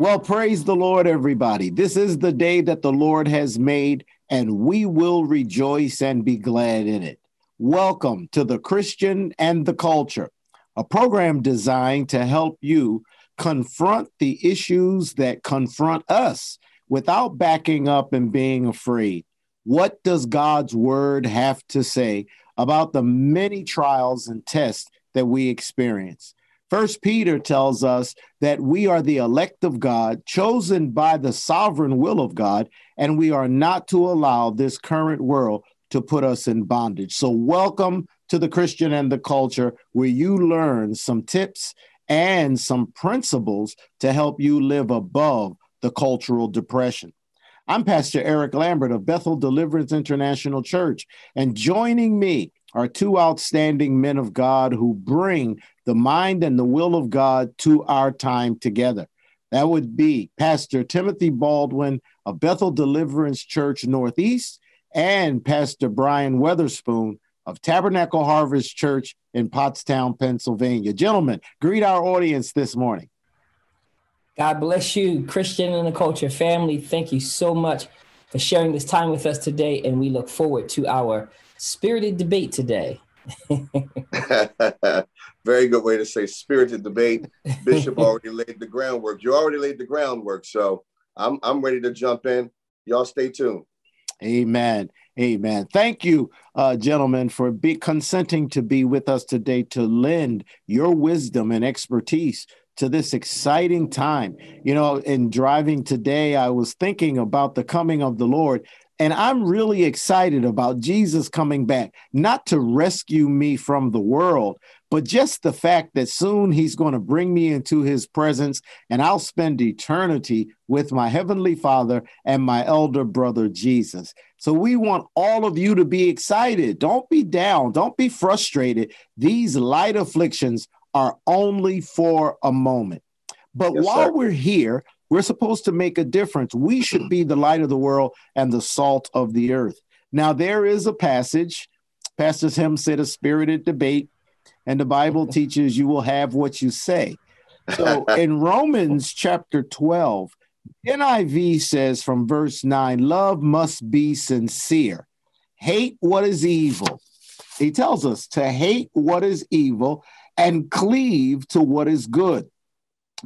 Well, praise the Lord, everybody. This is the day that the Lord has made, and we will rejoice and be glad in it. Welcome to the Christian and the Culture, a program designed to help you confront the issues that confront us without backing up and being afraid. What does God's word have to say about the many trials and tests that we experience? First Peter tells us that we are the elect of God, chosen by the sovereign will of God, and we are not to allow this current world to put us in bondage. So, welcome to the Christian and the culture, where you learn some tips and some principles to help you live above the cultural depression. I'm Pastor Eric Lambert of Bethel Deliverance International Church, and joining me are two outstanding men of God who bring the mind and the will of God to our time together. That would be Pastor Timothy Baldwin of Bethel Deliverance Church Northeast and Pastor Brian Weatherspoon of Tabernacle Harvest Church in Pottstown, Pennsylvania. Gentlemen, greet our audience this morning. God bless you, Christian and the culture family. Thank you so much for sharing this time with us today, and we look forward to our spirited debate today. Very good way to say spirited debate. Bishop already laid the groundwork. You already laid the groundwork, so I'm I'm ready to jump in. Y'all stay tuned. Amen. Amen. Thank you, uh, gentlemen, for be consenting to be with us today to lend your wisdom and expertise to this exciting time. You know, in driving today, I was thinking about the coming of the Lord and I'm really excited about Jesus coming back, not to rescue me from the world, but just the fact that soon he's going to bring me into his presence and I'll spend eternity with my heavenly father and my elder brother Jesus. So we want all of you to be excited. Don't be down. Don't be frustrated. These light afflictions are only for a moment. But yes, while sir. we're here, we're supposed to make a difference. We should be the light of the world and the salt of the earth. Now, there is a passage, Pastor Tim said, a spirited debate, and the Bible teaches you will have what you say. So in Romans chapter 12, NIV says from verse 9, love must be sincere. Hate what is evil. He tells us to hate what is evil and cleave to what is good.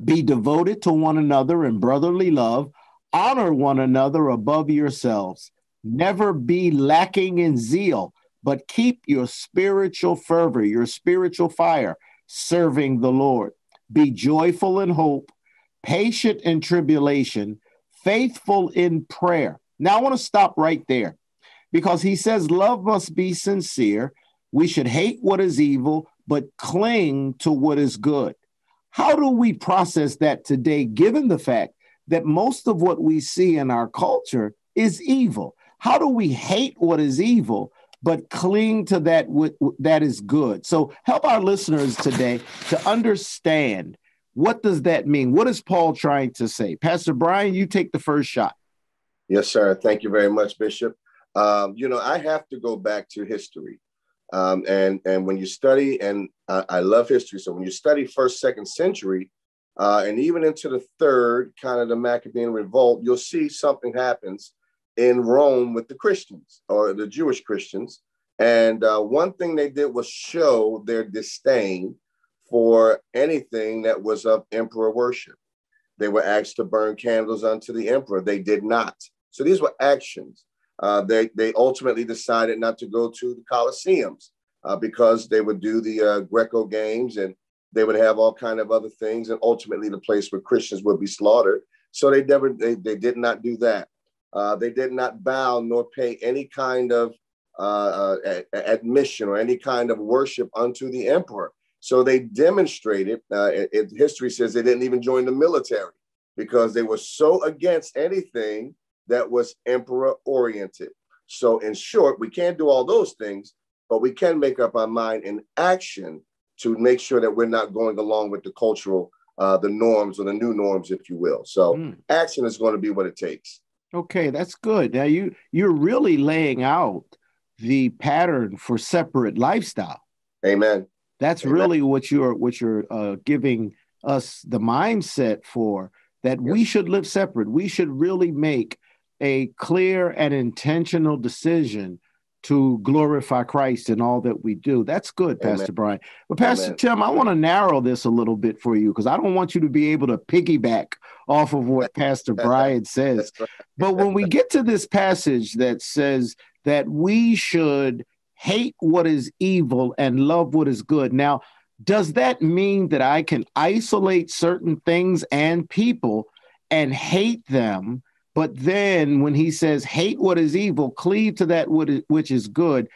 Be devoted to one another in brotherly love. Honor one another above yourselves. Never be lacking in zeal, but keep your spiritual fervor, your spiritual fire, serving the Lord. Be joyful in hope, patient in tribulation, faithful in prayer. Now, I want to stop right there because he says love must be sincere. We should hate what is evil, but cling to what is good. How do we process that today, given the fact that most of what we see in our culture is evil? How do we hate what is evil, but cling to that that is good? So help our listeners today to understand what does that mean? What is Paul trying to say? Pastor Brian, you take the first shot. Yes, sir. Thank you very much, Bishop. Um, you know, I have to go back to history. Um, and and when you study, and I, I, love history, so when you study first, second century, uh, and even into the third, kind of the Maccabean revolt, you'll see something happens in Rome with the Christians or the Jewish Christians. And uh, one thing they did was show their disdain for anything that was of emperor worship. They were asked to burn candles unto the emperor. They did not. So these were actions. Uh, they, they ultimately decided not to go to the Colosseums uh, because they would do the uh, Greco games and they would have all kind of other things and ultimately the place where Christians would be slaughtered. So they never, they, they did not do that. Uh, they did not bow nor pay any kind of uh, admission or any kind of worship unto the emperor. So they demonstrated, it, history says they didn't even join the military because they were so against anything that was emperor oriented. So, in short, we can't do all those things, but we can make up our mind in action to make sure that we're not going along with the cultural, uh, the norms or the new norms, if you will. So, mm. action is going to be what it takes. Okay, that's good. Now you you're really laying out the pattern for separate lifestyle. Amen. That's Amen. really what you're what you're uh, giving us the mindset for that yes. we should live separate. We should really make a clear and intentional decision to glorify Christ in all that we do. That's good, Amen. Pastor Brian. But Pastor Amen. Tim, I want to narrow this a little bit for you because I don't want you to be able to piggyback off of what Pastor Brian says. But when we get to this passage that says that we should hate what is evil and love what is good. Now, does that mean that I can isolate certain things and people and hate them? But then when he says hate what is evil, cleave to that which is good.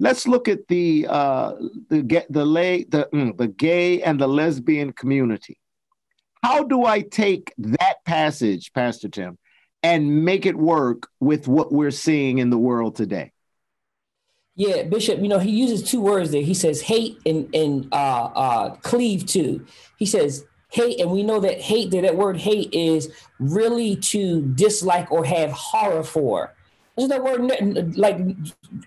Let's look at the uh, the the lay the mm, the gay and the lesbian community. How do I take that passage, Pastor Tim, and make it work with what we're seeing in the world today? Yeah, Bishop, you know, he uses two words there. He says hate and, and uh, uh, cleave to. He says hate, and we know that hate, that, that word hate is really to dislike or have horror for. That word like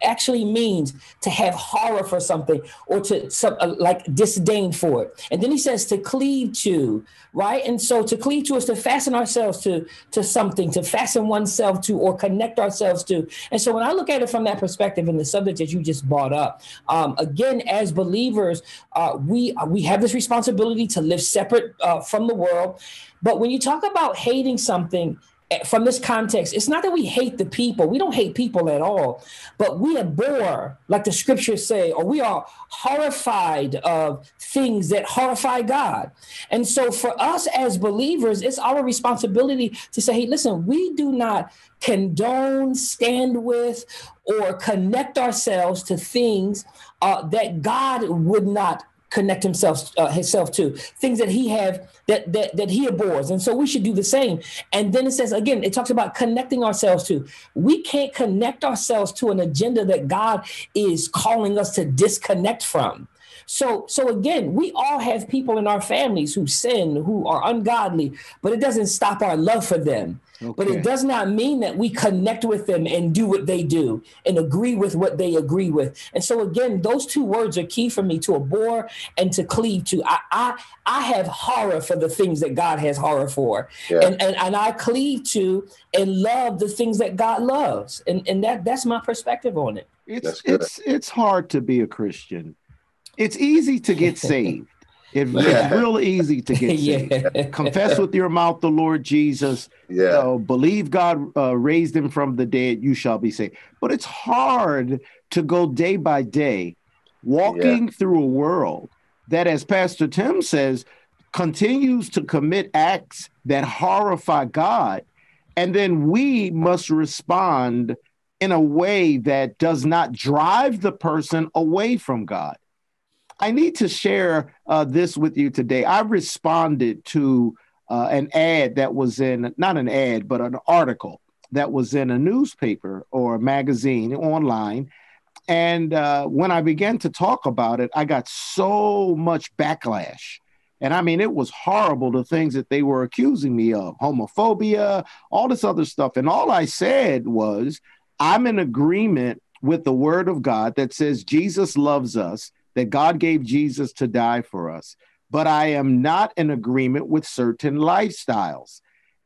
actually means to have horror for something or to some, uh, like disdain for it. And then he says to cleave to, right? And so to cleave to is to fasten ourselves to to something, to fasten oneself to or connect ourselves to. And so when I look at it from that perspective and the subject that you just brought up, um, again, as believers, uh, we we have this responsibility to live separate uh, from the world. But when you talk about hating something, from this context, it's not that we hate the people. We don't hate people at all, but we abhor, like the scriptures say, or we are horrified of things that horrify God. And so for us as believers, it's our responsibility to say, hey, listen, we do not condone, stand with, or connect ourselves to things uh, that God would not connect himself uh, himself to things that he have that, that that he abhors. And so we should do the same. And then it says again it talks about connecting ourselves to. We can't connect ourselves to an agenda that god is calling us to disconnect from so, so again, we all have people in our families who sin, who are ungodly, but it doesn't stop our love for them. Okay. But it does not mean that we connect with them and do what they do and agree with what they agree with. And so again, those two words are key for me to abhor and to cleave to. I I, I have horror for the things that God has horror for. Yeah. And, and and I cleave to and love the things that God loves. And and that that's my perspective on it. It's it's it's hard to be a Christian it's easy to get saved. It, it's real easy to get saved. yeah. Confess with your mouth the Lord Jesus. Yeah. Uh, believe God uh, raised him from the dead. You shall be saved. But it's hard to go day by day, walking yeah. through a world that, as Pastor Tim says, continues to commit acts that horrify God, and then we must respond in a way that does not drive the person away from God. I need to share uh, this with you today. I responded to uh, an ad that was in, not an ad, but an article that was in a newspaper or a magazine online. And uh, when I began to talk about it, I got so much backlash. And I mean, it was horrible the things that they were accusing me of homophobia, all this other stuff. And all I said was, I'm in agreement with the word of God that says Jesus loves us that God gave Jesus to die for us, but I am not in agreement with certain lifestyles.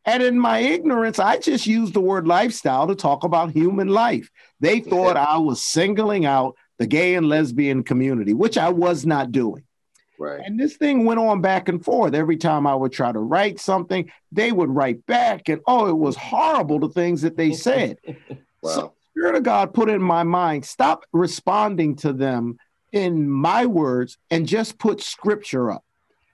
And in my ignorance, I just used the word lifestyle to talk about human life. They thought I was singling out the gay and lesbian community, which I was not doing. Right. And this thing went on back and forth. Every time I would try to write something, they would write back, and oh, it was horrible the things that they said. wow. So, Spirit of God put in my mind, stop responding to them in my words and just put scripture up.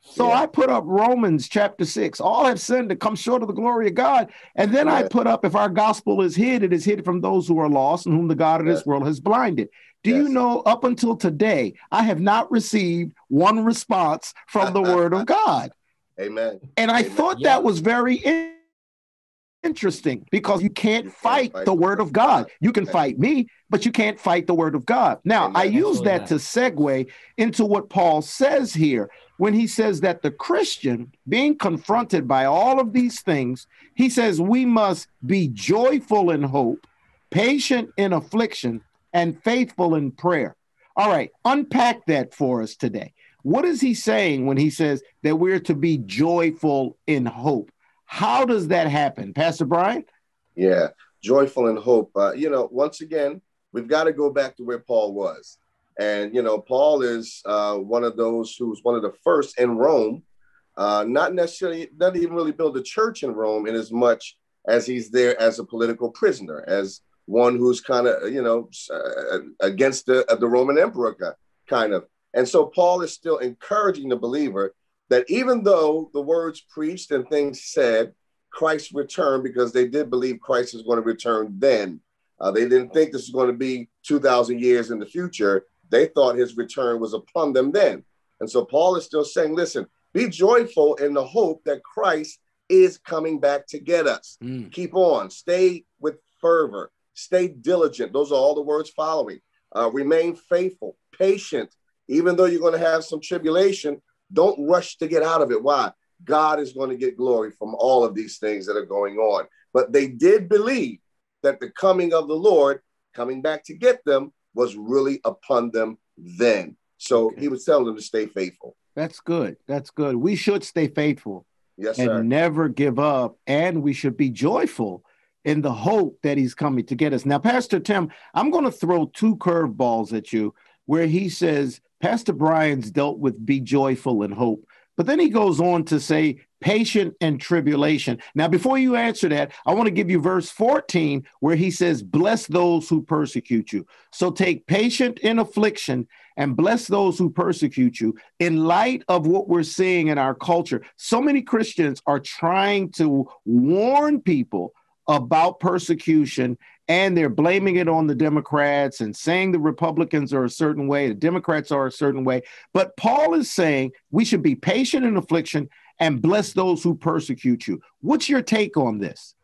So yeah. I put up Romans chapter six. All have sinned to come short of the glory of God. And then yeah. I put up, if our gospel is hid, it is hid from those who are lost and whom the God of this world has blinded. Do yes. you know, up until today, I have not received one response from the word of God. Amen. And I Amen. thought yeah. that was very interesting interesting because you can't fight, the word of God. You can fight me, but you can't fight the word of God. Now. I use that to segue into what Paul says here when he says that the Christian being confronted by all of these things, he says we must be joyful in hope, patient in affliction, and faithful in prayer. All right, unpack that for us today. What is he saying when he says that we're to be joyful in hope? How does that happen, Pastor Brian? Yeah, joyful in hope. Uh, you know, once again, we've got to go back to where Paul was. And, you know, Paul is uh, one of those who's one of the first in Rome, uh, not necessarily, not even really build a church in Rome in as much as he's there as a political prisoner, as one who's kind of, you know, uh, against the, uh, the Roman emperor kind of. And so Paul is still encouraging the believer that even though the words preached and things said, Christ returned because they did believe Christ is going to return then. Uh, they didn't think this was going to be 2,000 years in the future. They thought his return was upon them then. And so Paul is still saying, listen, be joyful in the hope that Christ is coming back to get us. Mm. Keep on, stay with fervor, stay diligent. Those are all the words following. Uh, remain faithful, patient, even though you're going to have some tribulation. Don't rush to get out of it. Why? God is going to get glory from all of these things that are going on. But they did believe that the coming of the Lord, coming back to get them, was really upon them then. So okay. he was telling them to stay faithful. That's good. That's good. We should stay faithful. Yes, and sir. never give up. And we should be joyful in the hope that he's coming to get us. Now, Pastor Tim, I'm going to throw two curveballs at you where he says, Pastor Brian's dealt with be joyful and hope. But then he goes on to say, patient and tribulation. Now, before you answer that, I want to give you verse 14 where he says, Bless those who persecute you. So take patient in affliction and bless those who persecute you. In light of what we're seeing in our culture, so many Christians are trying to warn people about persecution and they're blaming it on the Democrats and saying the Republicans are a certain way, the Democrats are a certain way. But Paul is saying we should be patient in affliction and bless those who persecute you. What's your take on this?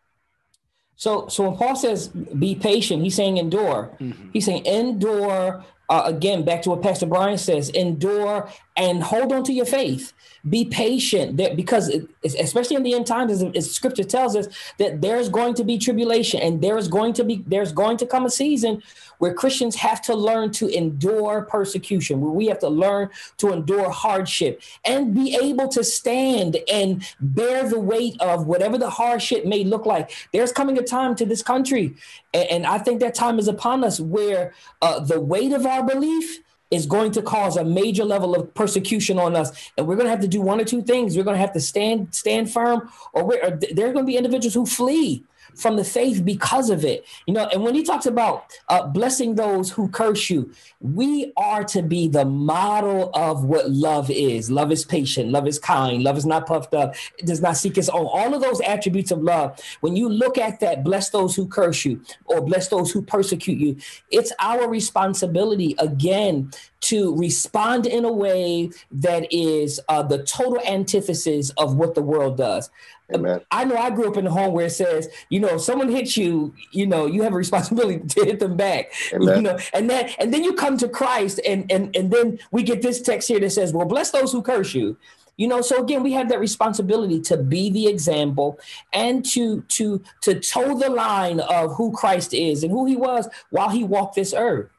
So, so when Paul says be patient, he's saying endure. Mm-hmm. He's saying endure. Uh, again, back to what Pastor Brian says: endure and hold on to your faith. Be patient there because it, especially in the end times as, as, scripture tells us that there's going to be tribulation and there's going to be there's going to come a season where christians have to learn to endure persecution where we have to learn to endure hardship and be able to stand and bear the weight of whatever the hardship may look like. There's coming a time to this country and, and i think that time is upon us where uh, the weight of our belief is going to cause a major level of persecution on us. And we're going to have to do one or two things. We're going to have to stand stand firm or, or there are going to be individuals who flee from the faith because of it. You know, and when he talks about uh, blessing those who curse you, we are to be the model of what love is. Love is patient, love is kind, love is not puffed up, it does not seek its own. All of those attributes of love. When you look at that, bless those who curse you or bless those who persecute you, it's our responsibility again to respond in a way that is uh, the total antithesis of what the world does. Amen. I know I grew up in a home where it says, you know, if someone hits you, you know, you have a responsibility to hit them back. Amen. You know, and that and then you come to Christ and and and then we get this text here that says, Well, bless those who curse you. You know, so again, we have that responsibility to be the example and to to to toe the line of who Christ is and who he was while he walked this earth.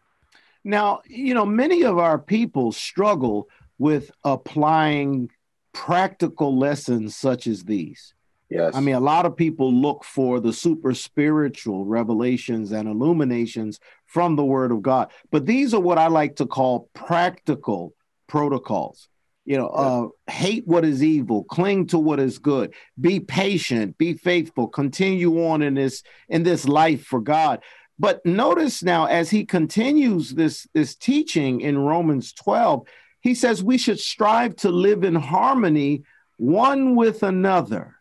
Now, you know, many of our people struggle with applying practical lessons such as these. Yes. I mean, a lot of people look for the super spiritual revelations and illuminations from the Word of God, but these are what I like to call practical protocols. You know, yeah. uh, hate what is evil, cling to what is good, be patient, be faithful, continue on in this in this life for God. But notice now, as he continues this this teaching in Romans 12, he says we should strive to live in harmony one with another.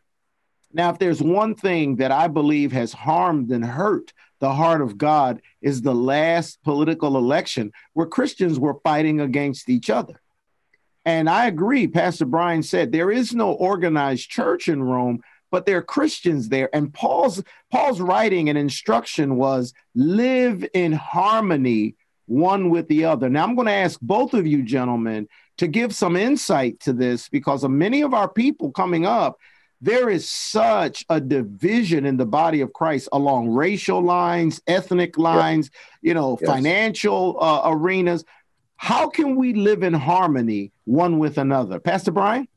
Now, if there's one thing that I believe has harmed and hurt the heart of God, is the last political election where Christians were fighting against each other. And I agree, Pastor Brian said there is no organized church in Rome, but there are Christians there. And Paul's Paul's writing and instruction was live in harmony one with the other. Now I'm going to ask both of you gentlemen to give some insight to this because of many of our people coming up there is such a division in the body of Christ along racial lines, ethnic lines, you know, yes. financial uh, arenas. How can we live in harmony one with another? Pastor Brian?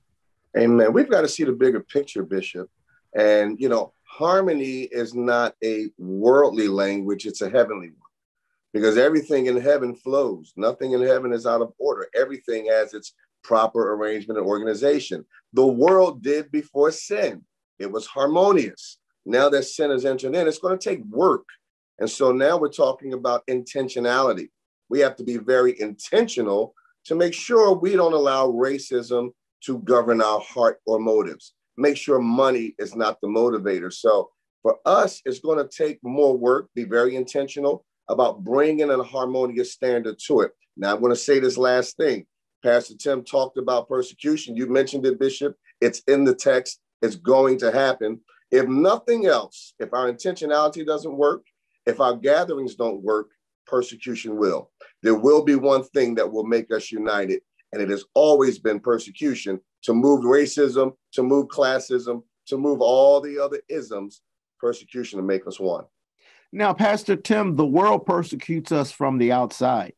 Amen. We've got to see the bigger picture, Bishop. And, you know, harmony is not a worldly language, it's a heavenly one because everything in heaven flows. Nothing in heaven is out of order. Everything has its proper arrangement and organization. The world did before sin, it was harmonious. Now that sin has entered in, it's going to take work. And so now we're talking about intentionality. We have to be very intentional to make sure we don't allow racism to govern our heart or motives. Make sure money is not the motivator. So for us, it's going to take more work, be very intentional about bringing a harmonious standard to it. Now, I'm going to say this last thing. Pastor Tim talked about persecution. You mentioned it, Bishop. It's in the text. It's going to happen. If nothing else, if our intentionality doesn't work, if our gatherings don't work, persecution will. There will be one thing that will make us united, and it has always been persecution to move racism, to move classism, to move all the other isms, persecution to make us one. Now, Pastor Tim, the world persecutes us from the outside,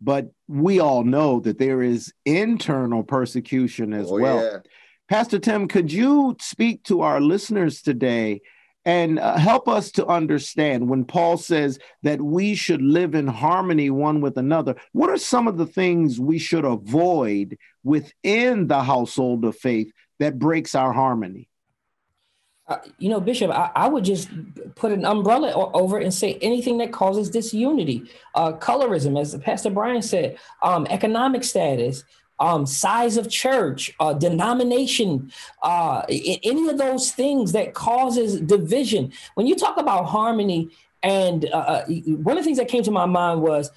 but we all know that there is internal persecution as oh, well. Yeah. Pastor Tim, could you speak to our listeners today and uh, help us to understand when Paul says that we should live in harmony one with another? What are some of the things we should avoid within the household of faith that breaks our harmony? Uh, you know, Bishop, I, I, would just put an umbrella over and say anything that causes disunity, uh, colorism, as Pastor Brian said, um, economic status, um, size of church, uh, denomination, uh, any of those things that causes division. When you talk about harmony, and uh, uh, one of the things that came to my mind was,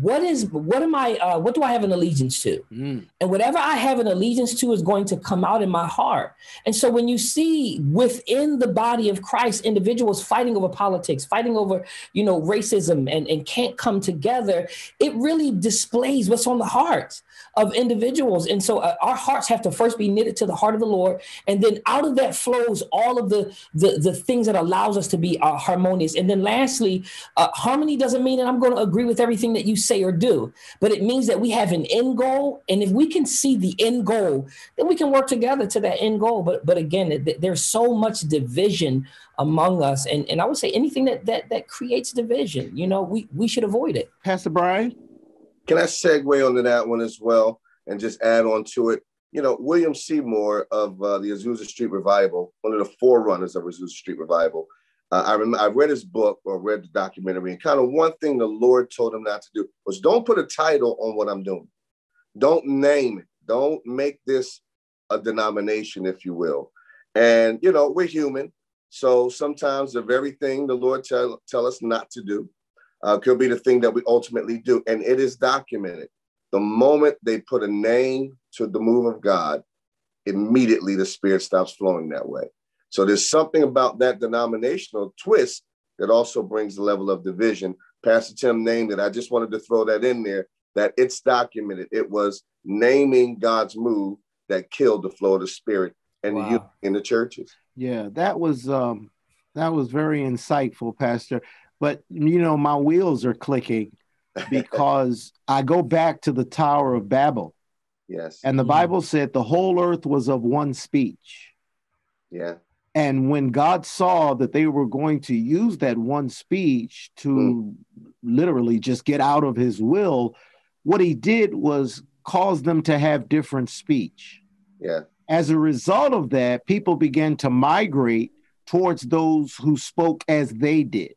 what is what am I? Uh, what do I have an allegiance to? Mm. And whatever I have an allegiance to is going to come out in my heart. And so when you see within the body of Christ individuals fighting over politics, fighting over you know racism, and and can't come together, it really displays what's on the heart of individuals. And so uh, our hearts have to first be knitted to the heart of the Lord, and then out of that flows all of the the, the things that allows us to be uh, harmonious. And then lastly, uh, harmony doesn't mean that I'm going to agree with everything that you say or do, but it means that we have an end goal. And if we can see the end goal, then we can work together to that end goal. But but again, there's so much division among us. And, and I would say anything that, that that creates division, you know, we, we should avoid it. Pastor Brian? Can I segue onto that one as well and just add on to it? You know, William Seymour of uh, the Azusa Street Revival, one of the forerunners of Azusa Street Revival, uh, I remember I read his book or read the documentary, and kind of one thing the Lord told him not to do was don't put a title on what I'm doing. Don't name it. Don't make this a denomination, if you will. And you know, we're human, so sometimes the very thing the Lord tell tell us not to do uh, could be the thing that we ultimately do, and it is documented. The moment they put a name to the move of God, immediately the Spirit stops flowing that way. So there's something about that denominational twist that also brings the level of division. Pastor Tim named it. I just wanted to throw that in there that it's documented. It was naming God's move that killed the flow of the spirit and wow. the in the churches. Yeah, that was um that was very insightful, Pastor. But you know, my wheels are clicking because I go back to the Tower of Babel. Yes. And the Bible said the whole earth was of one speech. Yeah. And when God saw that they were going to use that one speech to mm. literally just get out of his will, what he did was cause them to have different speech. Yeah. As a result of that, people began to migrate towards those who spoke as they did.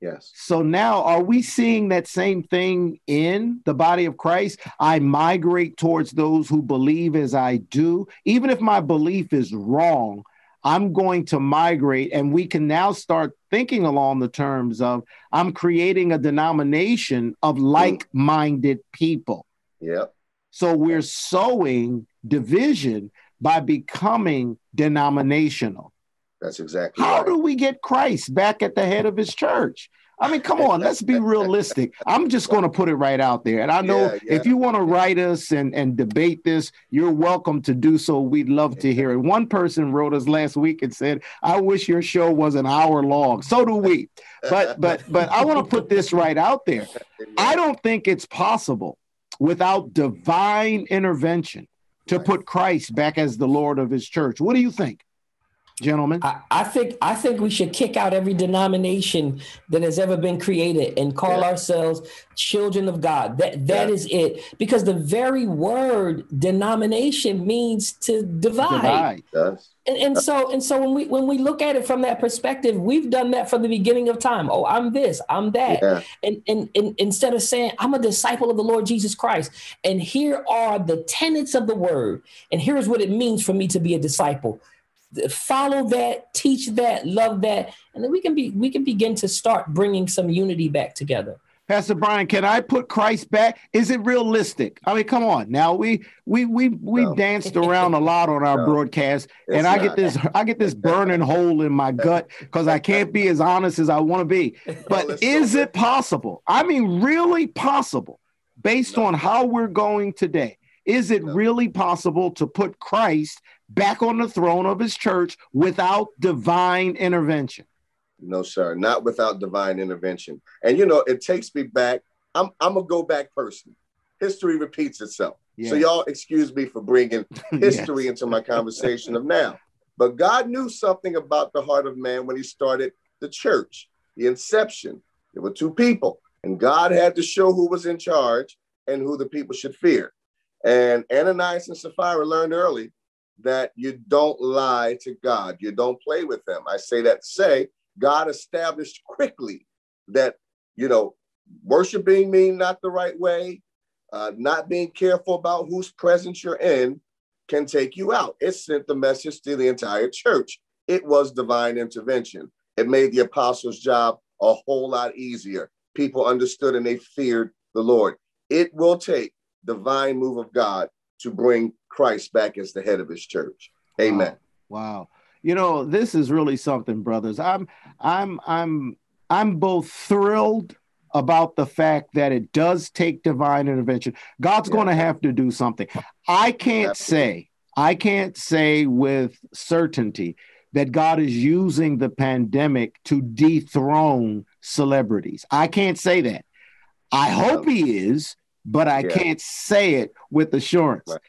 Yes. So now are we seeing that same thing in the body of Christ? I migrate towards those who believe as I do, even if my belief is wrong. I'm going to migrate, and we can now start thinking along the terms of I'm creating a denomination of mm. like minded people. Yeah. So we're sowing division by becoming denominational. That's exactly How right. do we get Christ back at the head of his church? I mean, come on, let's be realistic. I'm just going to put it right out there. And I know yeah, yeah. if you want to write us and, and debate this, you're welcome to do so. We'd love to hear it. One person wrote us last week and said, I wish your show was an hour long. So do we. But but but I want to put this right out there. I don't think it's possible without divine intervention to put Christ back as the Lord of his church. What do you think? Gentlemen? I, I, think I think we should kick out every denomination that has ever been created and call yeah. ourselves children of God. That that yeah. is it. Because the very word denomination means to divide. divide. And, and so and so when we when we look at it from that perspective, we've done that from the beginning of time. Oh, I'm this, I'm that. Yeah. And, and and instead of saying I'm a disciple of the Lord Jesus Christ, and here are the tenets of the word, and here's what it means for me to be a disciple follow that teach that love that and then we can be we can begin to start bringing some unity back together Pastor Brian, can I put Christ back? Is it realistic? I mean, come on. Now we we we we no. danced around a lot on our no. broadcast, it's and I not. get this I get this burning hole in my gut because I can't be as honest as I want to be. But oh, no, is it possible? I mean, really possible, based on how we're going today. Is it really possible to put Christ back on the throne of his church without divine intervention? No, sir, not without divine intervention. And you know, it takes me back. I'm I'm a go back person. History repeats itself. Yeah. So y'all excuse me for bringing history yes. into my conversation of now. But God knew something about the heart of man when he started the church, the inception. There were two people, and God had to show who was in charge and who the people should fear. And Ananias and Sapphira learned early that you don't lie to God. You don't play with him. I say that to say God established quickly that, you know, worshiping me not the right way, uh, not being careful about whose presence you're in can take you out. It sent the message to the entire church. It was divine intervention. It made the apostles' job a whole lot easier. People understood and they feared the Lord. It will take divine move of God to bring Christ back as the head of his church. Amen. Wow. wow. You know, this is really something, brothers. I'm I'm I'm I'm both thrilled about the fact that it does take divine intervention. God's yeah. going to have to do something. I can't Absolutely. say, I can't say with certainty that God is using the pandemic to dethrone celebrities. I can't say that. I hope he is, but I yeah. can't say it with assurance. Right.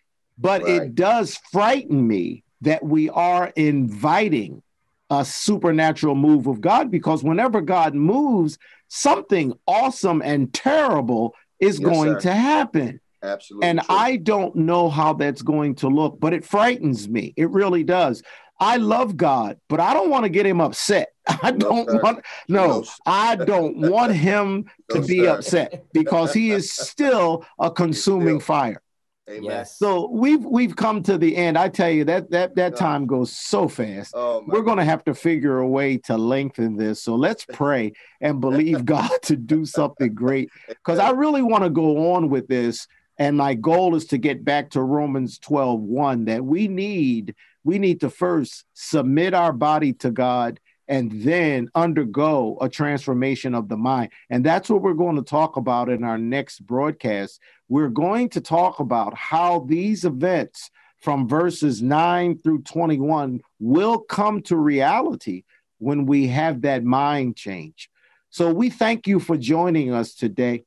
But right. it does frighten me that we are inviting a supernatural move of God because whenever God moves, something awesome and terrible is yes, going sir. to happen. Absolutely. And true. I don't know how that's going to look, but it frightens me. It really does. I love God, but I don't want to get him upset. I don't no, want no, no I don't want him to be sir. upset because he is still a consuming fire. Amen. Yes. So we've we've come to the end. I tell you that that that time goes so fast. Oh, We're going to have to figure a way to lengthen this. So let's pray and believe God to do something great because I really want to go on with this. And my goal is to get back to Romans 12, 1, that we need we need to first submit our body to God and then undergo a transformation of the mind. And that's what we're going to talk about in our next broadcast. We're going to talk about how these events from verses 9 through 21 will come to reality when we have that mind change. So we thank you for joining us today.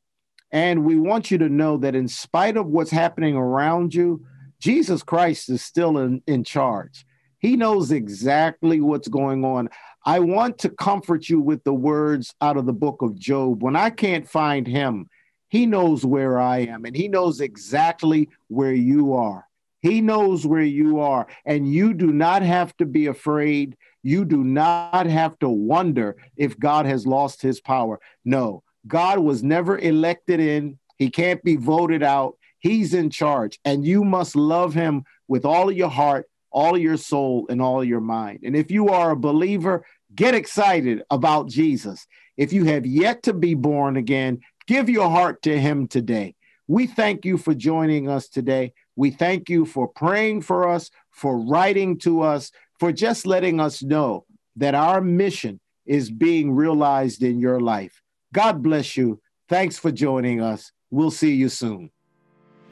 And we want you to know that in spite of what's happening around you, Jesus Christ is still in, in charge. He knows exactly what's going on. I want to comfort you with the words out of the book of Job. When I can't find him, he knows where I am and he knows exactly where you are. He knows where you are, and you do not have to be afraid. You do not have to wonder if God has lost his power. No, God was never elected in, he can't be voted out. He's in charge, and you must love him with all of your heart, all your soul, and all your mind. And if you are a believer, Get excited about Jesus. If you have yet to be born again, give your heart to him today. We thank you for joining us today. We thank you for praying for us, for writing to us, for just letting us know that our mission is being realized in your life. God bless you. Thanks for joining us. We'll see you soon.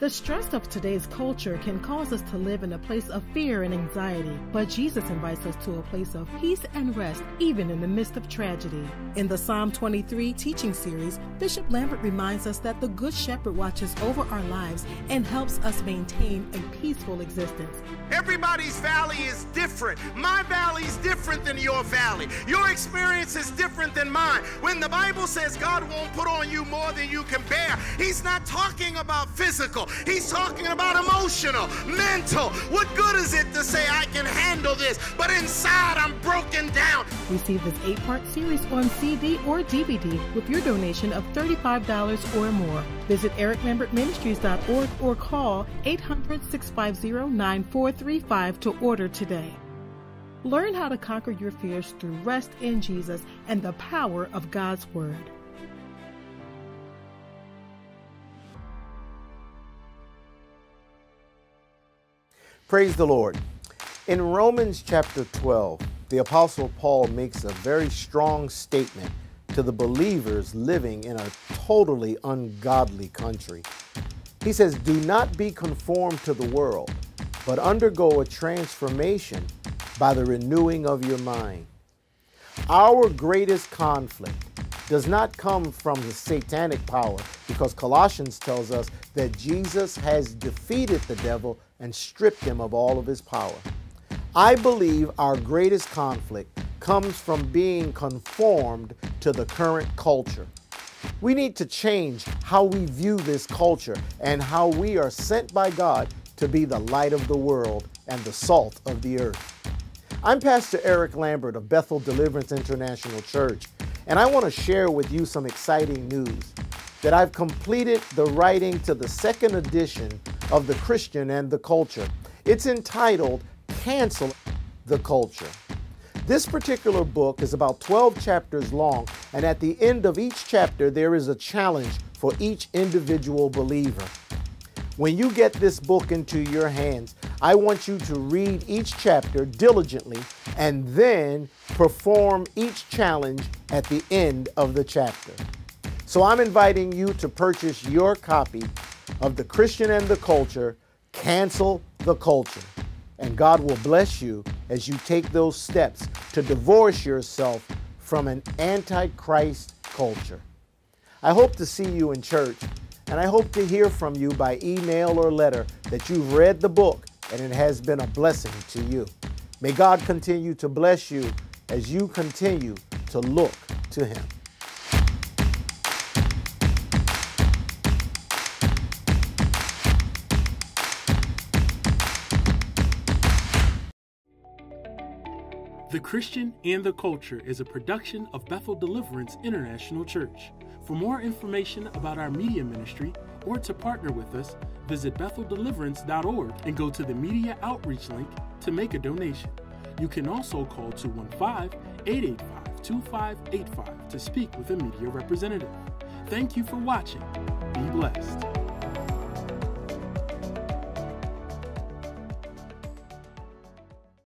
The stress of today's culture can cause us to live in a place of fear and anxiety, but Jesus invites us to a place of peace and rest even in the midst of tragedy. In the Psalm 23 teaching series, Bishop Lambert reminds us that the Good Shepherd watches over our lives and helps us maintain a peaceful existence. Everybody's valley is different. My valley is different than your valley. Your experience is different than mine. When the Bible says God won't put on you more than you can bear, He's not talking about He's talking about emotional, mental. What good is it to say I can handle this, but inside I'm broken down? Receive this eight part series on CD or DVD with your donation of $35 or more. Visit ericlambertministries.org or call 800 650 9435 to order today. Learn how to conquer your fears through rest in Jesus and the power of God's Word. Praise the Lord. In Romans chapter 12, the Apostle Paul makes a very strong statement to the believers living in a totally ungodly country. He says, Do not be conformed to the world, but undergo a transformation by the renewing of your mind. Our greatest conflict does not come from the satanic power because Colossians tells us that Jesus has defeated the devil and stripped him of all of his power. I believe our greatest conflict comes from being conformed to the current culture. We need to change how we view this culture and how we are sent by God to be the light of the world and the salt of the earth. I'm Pastor Eric Lambert of Bethel Deliverance International Church, and I want to share with you some exciting news that I've completed the writing to the second edition of The Christian and the Culture. It's entitled Cancel the Culture. This particular book is about 12 chapters long, and at the end of each chapter, there is a challenge for each individual believer. When you get this book into your hands, I want you to read each chapter diligently and then perform each challenge at the end of the chapter. So I'm inviting you to purchase your copy of The Christian and the Culture Cancel the Culture. And God will bless you as you take those steps to divorce yourself from an antichrist culture. I hope to see you in church, and I hope to hear from you by email or letter that you've read the book and it has been a blessing to you. May God continue to bless you as you continue to look to Him. The Christian and the Culture is a production of Bethel Deliverance International Church. For more information about our media ministry or to partner with us, visit betheldeliverance.org and go to the media outreach link to make a donation. You can also call 215 885 2585 to speak with a media representative. Thank you for watching. Be blessed.